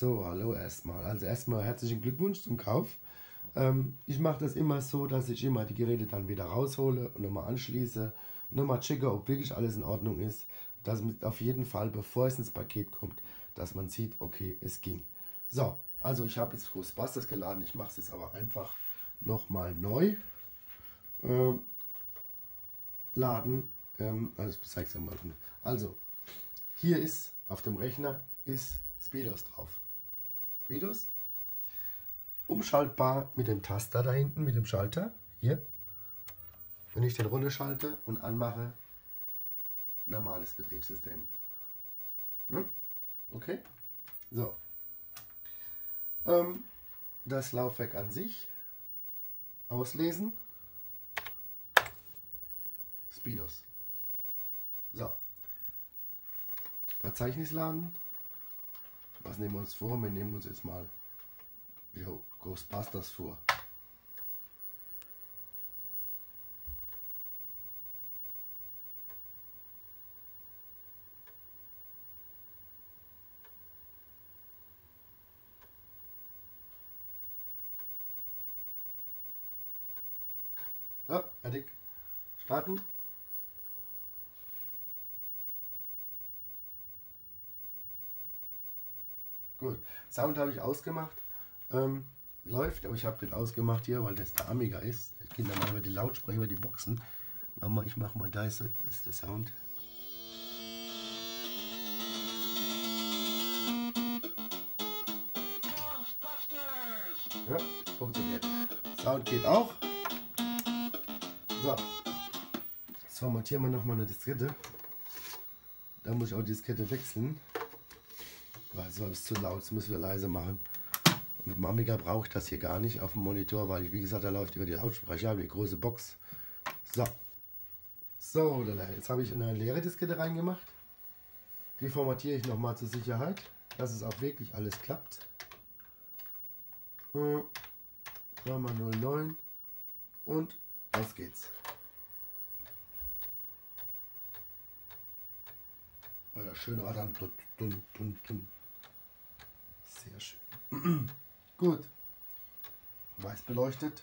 So, hallo erstmal. Also erstmal herzlichen Glückwunsch zum Kauf. Ähm, ich mache das immer so, dass ich immer die Geräte dann wieder raushole und nochmal anschließe, nochmal checke, ob wirklich alles in Ordnung ist. Dass mit auf jeden Fall, bevor es ins Paket kommt, dass man sieht, okay, es ging. So, also ich habe jetzt Ghostbusters geladen. Ich mache es jetzt aber einfach nochmal neu. Ähm, laden. Ähm, also ich zeige es mal. Also, hier ist auf dem Rechner ist Speedos drauf. Speedos. Umschaltbar mit dem Taster da hinten, mit dem Schalter. Hier. Wenn ich den runterschalte und anmache, normales Betriebssystem. Hm? Okay? So. Ähm, das Laufwerk an sich auslesen. Speedos. So. Verzeichnis laden. Was nehmen wir uns vor? Wir nehmen uns jetzt mal jo, Ghostbusters vor. So, fertig. Starten. Gut, Sound habe ich ausgemacht. Ähm, läuft, aber ich habe den ausgemacht hier, weil das der Amiga ist. Ich gehe dann mal die Lautsprecher, die Boxen. Mama, ich mache mal da, ist, das ist der Sound. Ja, funktioniert. Sound geht auch. So. Jetzt formatieren wir nochmal eine Diskette. Da muss ich auch die Diskette wechseln. Weil es ist zu laut, das müssen wir leise machen. Mit dem Amiga brauche ich das hier gar nicht auf dem Monitor, weil ich, wie gesagt, da läuft über die Lautsprecher, die große Box. So. So, jetzt habe ich eine leere Diskette reingemacht. Die formatiere ich nochmal zur Sicherheit, dass es auch wirklich alles klappt. 3x09 und los geht's. Weil schöne Radern. Dun. Sehr schön. Gut. Weiß beleuchtet.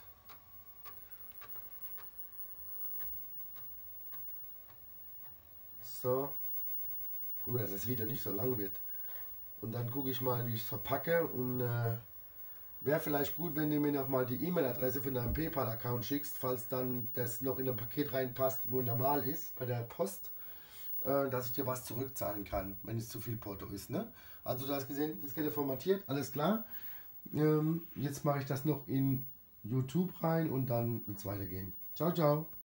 So. Gut, dass das Video nicht so lang wird. Und dann gucke ich mal, wie ich es verpacke. Und äh, wäre vielleicht gut, wenn du mir noch mal die E-Mail-Adresse von deinem PayPal-Account schickst, falls dann das noch in ein Paket reinpasst, wo normal ist, bei der Post. Äh, dass ich dir was zurückzahlen kann, wenn es zu viel Porto ist. Ne? Also du hast gesehen, das Geld formatiert, alles klar. Ähm, jetzt mache ich das noch in YouTube rein und dann wird es weitergehen. Ciao, ciao.